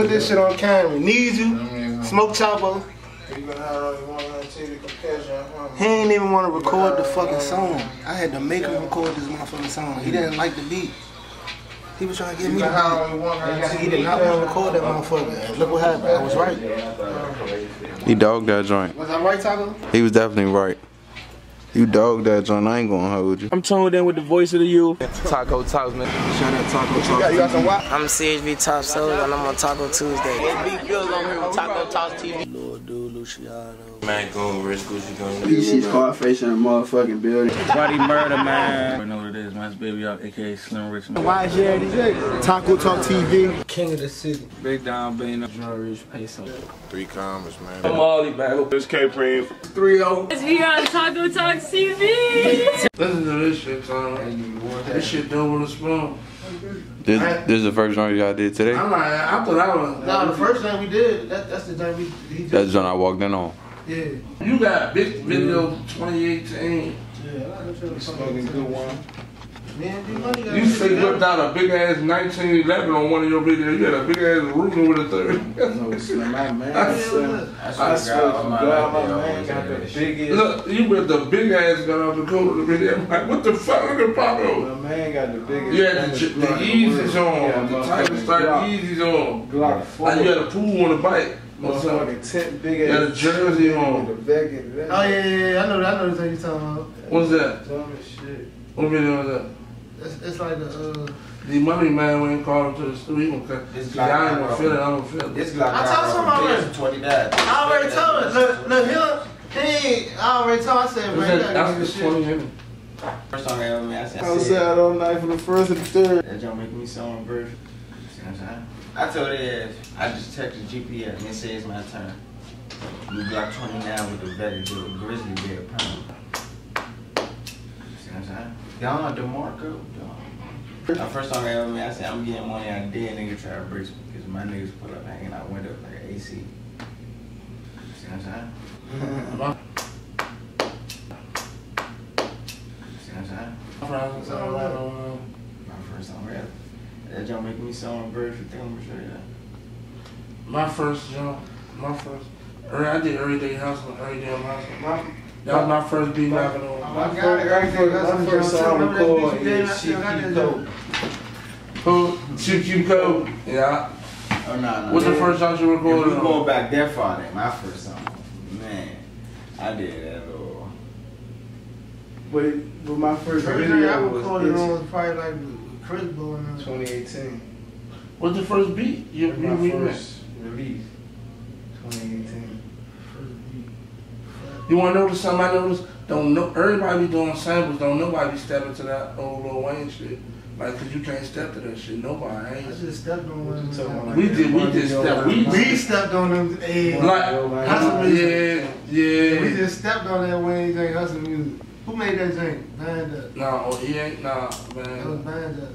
Put this shit on camera. Need you. Smoke Chapo. He ain't even want to record the fucking song. I had to make him record this motherfucking song. He didn't like the beat. He was trying to get me the beat. He did not want to record that motherfucker. Look what happened. I was right. He dogged that joint. Was I right, Taco? He was definitely right. You dog that joint. I ain't gonna hold you. I'm tuned in with the voice of the youth. Taco Talks, man. Shout out Taco You got, you got some wop? I'm CHV Top Soul and I'm on Taco Tuesday. Big Bills on here with Taco Talks TV. Lord dude, Luciano. Man, going rich Gucci going. PC Scarface in the motherfucking building. Buddy Murder, man. I know what it is, man. It's Baby Up, aka Slim Rich, man. Why is DJ? Taco Talk TV. King of the city. Big Down Bane, Rich Peso. Three commas, man. I'm Ollie back. This K Preem. 3-0. It's here on Taco Talk TV. Listen to this shit, son. This shit done with a spoon. This, this is the first joint y'all did today. I'm like, I thought I was. No, the first thing we did, that, that's the thing we he That's just, the joint I walked in on. yeah. You got big video mm-hmm. 2018. Smoking good one. Man, D Money got You say whipped out a big ass 1911 on one of your videos. You had a big ass Ruger with a third. No, Slim, my man. I Slim. I I swear to God, my man got the biggest. Look, you with the big ass gun out the coat of the video. I'm like, what the fuck? Look at Pablo. My man got the biggest. You had the, the, the Yeezys Yeah, on, the motherfucking tightest type Glock. Yeezys on. Glock 4. And you had a pool on the bike. or something. Motherfucking tent, big Got a jersey on. The back that. Oh yeah, yeah, yeah. I know, I know the thing you're talking about. What's that? Dumb as shit. What video was that? It's, it's like the uh. The money man went and called him to the studio. Cause This see, I ain't gonna feel it. I don't feel it. This Glock I told somebody got twenty nine. I already told him. Look, look, him. He ain't. I already told. I said, What's man, that? you gotta That's the shit. 20 minutes. First time I ever met, I said, I was sad all night for the first and the third. that jump make me so embarrassed. See what I'm saying? I told her I just texted GPS and it says my turn. Blue Glock 29 with the better do a grizzly bear pound. See what I'm? Y'all know DeMarco, dog. The first time I ever met, I said, I'm getting money out of dead nigga try to break me because my niggas pull up hanging out windows like an AC. See what I'm saying? See what I'm saying? Friends, I don't. Um, my first time ever. That jump make me so embarrassed. You think I'm gonna show you that? My first jump, my first, I did everyday hustling, every damn hustling. My, that was my first beat rapping on. My God, everything. That's My first first song I recorded remember that is bitch Shit you Keep did. Dope. Who? QQ Code. Yeah. Oh no, no. What's the first song you If we recorded going back that far, then my first song, man, I did that little. But, but my first First thing I recorded was was probably like Chris blowing up. 2018. What's the first beat you, you My remixed? first release. 2018. You wanna notice something I noticed? Don't know, everybody be doing samples, don't nobody be stepping to that old Lil Wayne shit. Like, cause you can't step to that shit, nobody I ain't. just stepped on one. talking We did, we did step, we, We stepped on them. Eh. Hey, like, Hustle music. yeah, We just stepped on that Wayne Jane hustle music. Who made that Jane? Band up. Nah, oh, he ain't, nah, man. That was man. band up.